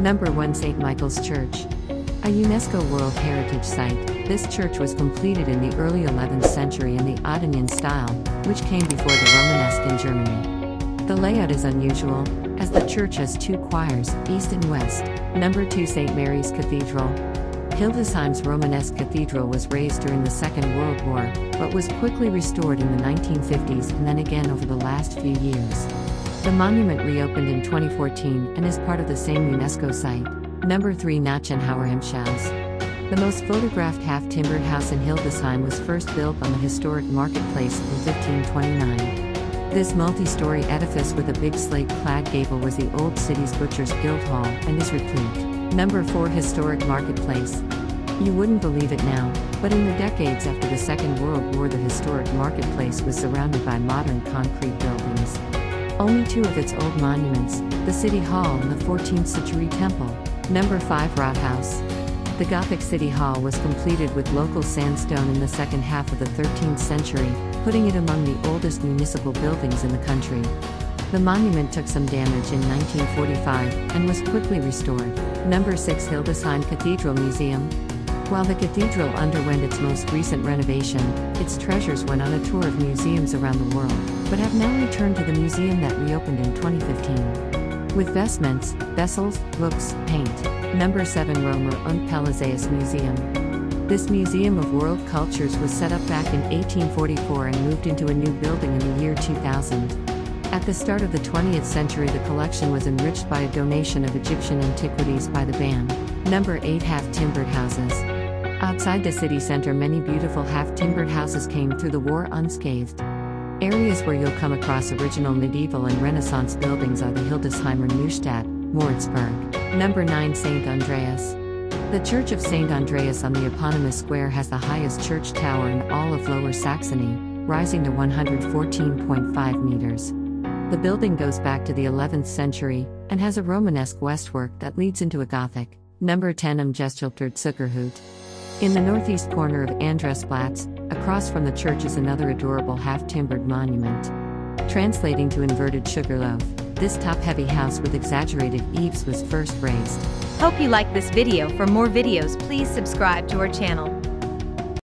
Number 1 St. Michael's Church. A UNESCO World Heritage Site, this church was completed in the early 11th century in the Ottonian style, which came before the Romanesque in Germany. The layout is unusual, as the church has two choirs, east and west. Number 2 St. Mary's Cathedral. Hildesheim's Romanesque Cathedral was razed during the Second World War, but was quickly restored in the 1950s and then again over the last few years. The monument reopened in 2014 and is part of the same UNESCO site. Number 3 Knochenhauer-Amtshaus. The most photographed half timbered house in Hildesheim was first built on the historic marketplace in 1529. This multi story edifice with a big slate clad gable was the old city's Butchers Guild Hall and is replete. Number 4 Historic Marketplace. You wouldn't believe it now, but in the decades after the Second World War, the historic marketplace was surrounded by modern concrete buildings. Only two of its old monuments, the City Hall and the 14th century temple, Number 5 Rathaus. The Gothic City Hall was completed with local sandstone in the second half of the 13th century, putting it among the oldest municipal buildings in the country. The monument took some damage in 1945 and was quickly restored. Number 6 Hildesheim Cathedral Museum. While the cathedral underwent its most recent renovation, its treasures went on a tour of museums around the world, but have now returned to the museum that reopened in 2015 with vestments, vessels, books, paint. Number 7 Romer und Pelizaeus Museum. This Museum of World Cultures was set up back in 1844 and moved into a new building in the year 2000. At the start of the 20th century, the collection was enriched by a donation of Egyptian antiquities by the BAM. Number 8 Half Timbered Houses. Outside the city center, many beautiful half timbered houses came through the war unscathed. Areas where you'll come across original medieval and Renaissance buildings are the Hildesheimer Neustadt, Moritzberg. Number 9 St. Andreas. The Church of St. Andreas on the eponymous square has the highest church tower in all of Lower Saxony, rising to 114.5 meters. The building goes back to the 11th century and has a Romanesque westwork that leads into a Gothic. Number 10 Umgestülpter Zuckerhut. In the northeast corner of Andreasplatz, across from the church is another adorable half timbered monument. Translating to inverted sugarloaf, this top heavy house with exaggerated eaves was first raised. Hope you like this video. For more videos, please subscribe to our channel.